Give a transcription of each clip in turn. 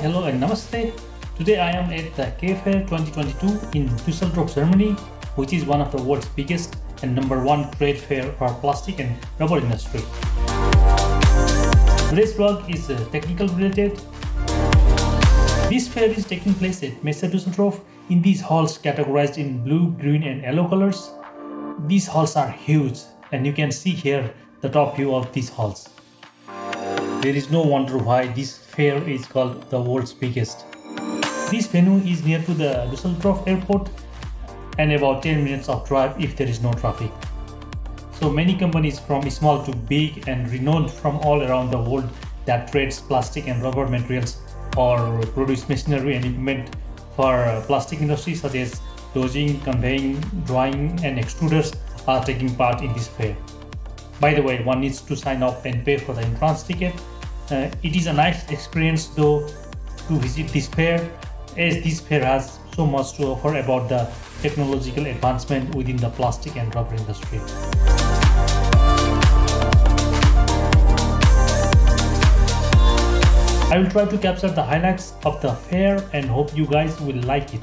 Hello and namaste. Today I am at the K Fair 2022 in Düsseldorf, Germany, which is one of the world's biggest and number one trade fair for plastic and rubber industry. Today's vlog is uh, technical related. This fair is taking place at Messe Düsseldorf in these halls categorized in blue, green and yellow colors. These halls are huge and you can see here the top view of these halls. There is no wonder why this fair is called the world's biggest. This venue is near to the Düsseldorf airport and about 10 minutes of drive if there is no traffic. So many companies from small to big and renowned from all around the world that trades plastic and rubber materials or produce machinery and equipment for plastic industry such as dosing, conveying, drying and extruders are taking part in this fair. By the way, one needs to sign up and pay for the entrance ticket. Uh, it is a nice experience though to visit this fair as this fair has so much to offer about the technological advancement within the plastic and rubber industry. I will try to capture the highlights of the fair and hope you guys will like it.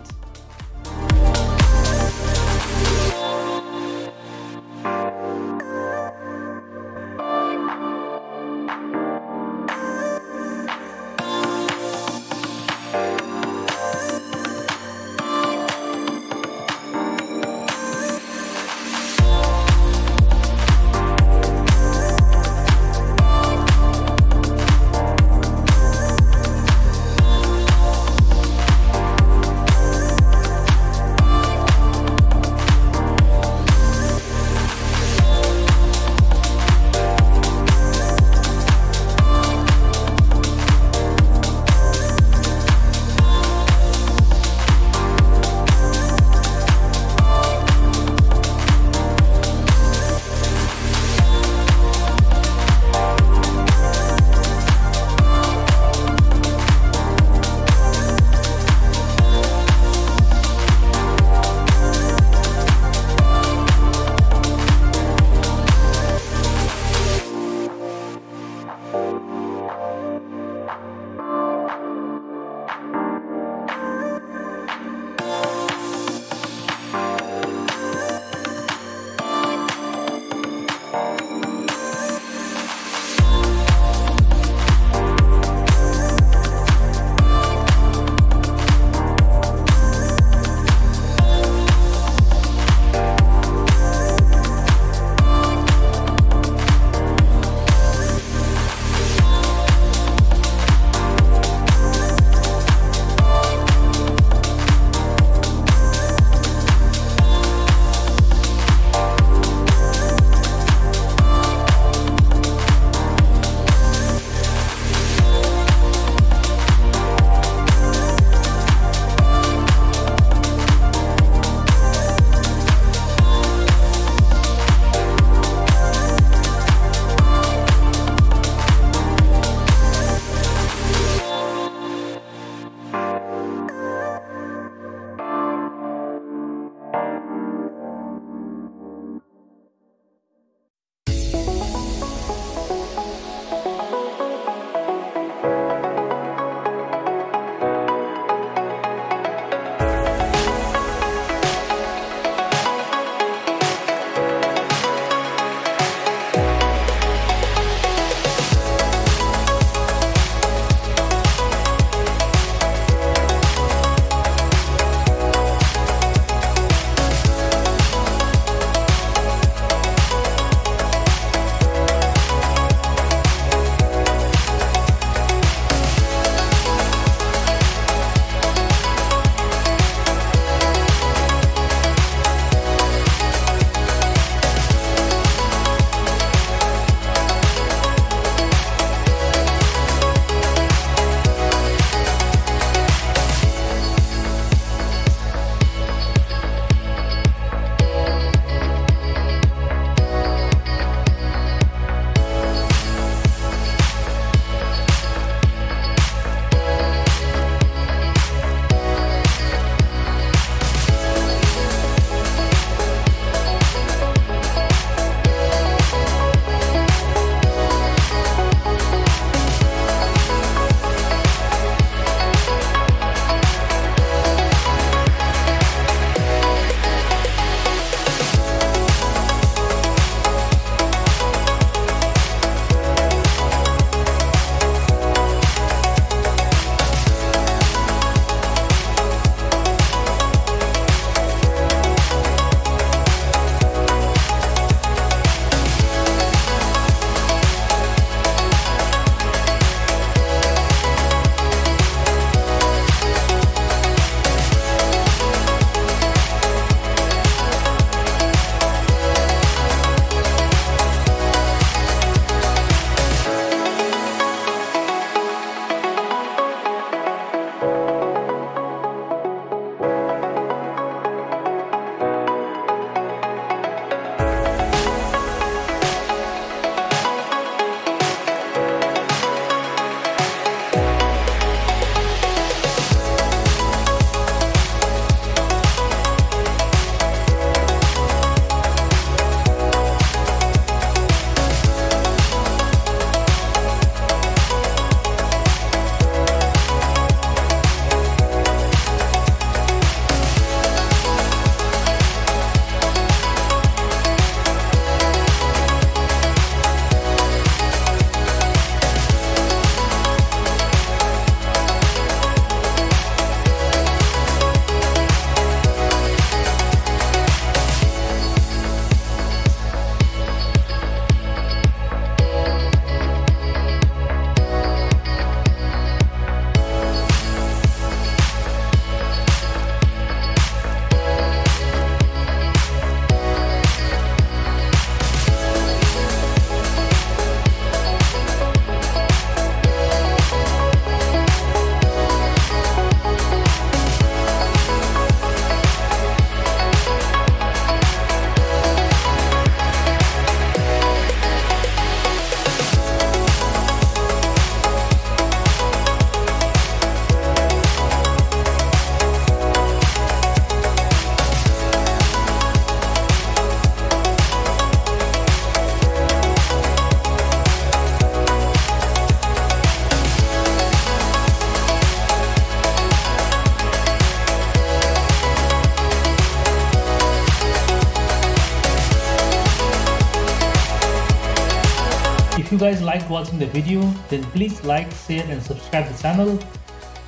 Guys liked watching the video, then please like, share and subscribe the channel.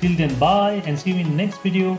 Till then bye and see you in the next video.